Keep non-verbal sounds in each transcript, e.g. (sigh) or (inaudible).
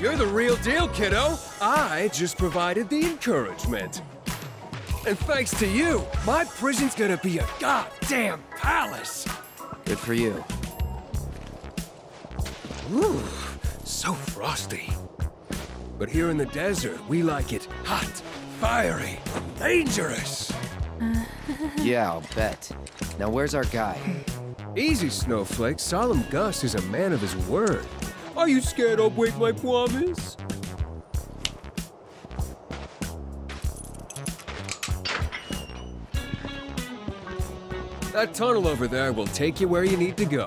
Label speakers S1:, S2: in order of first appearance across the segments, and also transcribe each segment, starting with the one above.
S1: You're the real deal, kiddo. I just provided the encouragement. And thanks to you, my prison's gonna be a goddamn palace.
S2: Good for you.
S1: Ooh, so frosty. But here in the desert, we like it hot, fiery, dangerous. (laughs)
S2: Yeah, I'll bet. Now where's our guy?
S1: Easy, Snowflake. Solemn Gus is a man of his word. Are you scared I'll break my promise? That tunnel over there will take you where you need to go.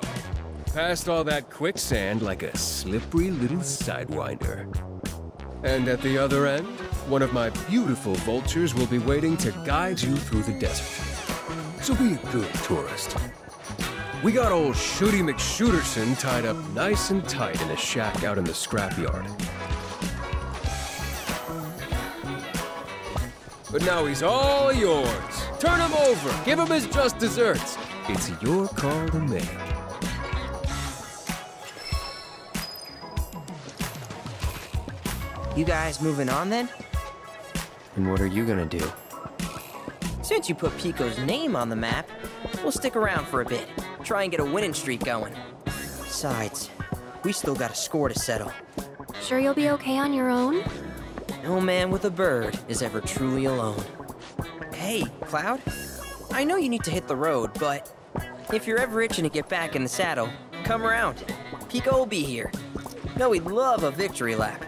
S1: Past all that quicksand like a slippery little sidewinder. And at the other end, one of my beautiful vultures will be waiting to guide you through the desert. So be a good tourist. We got old Shooty McShooterson tied up nice and tight in a shack out in the scrapyard. But now he's all yours. Turn him over. Give him his just desserts. It's your call to make.
S3: You guys moving on then?
S2: And what are you gonna do?
S3: Since you put Pico's name on the map, we'll stick around for a bit. Try and get a winning streak going. Besides, we still got a score to settle.
S4: Sure you'll be okay on your own?
S3: No man with a bird is ever truly alone. Hey, Cloud. I know you need to hit the road, but if you're ever itching to get back in the saddle, come around. Pico will be here. No, we'd love a victory lap.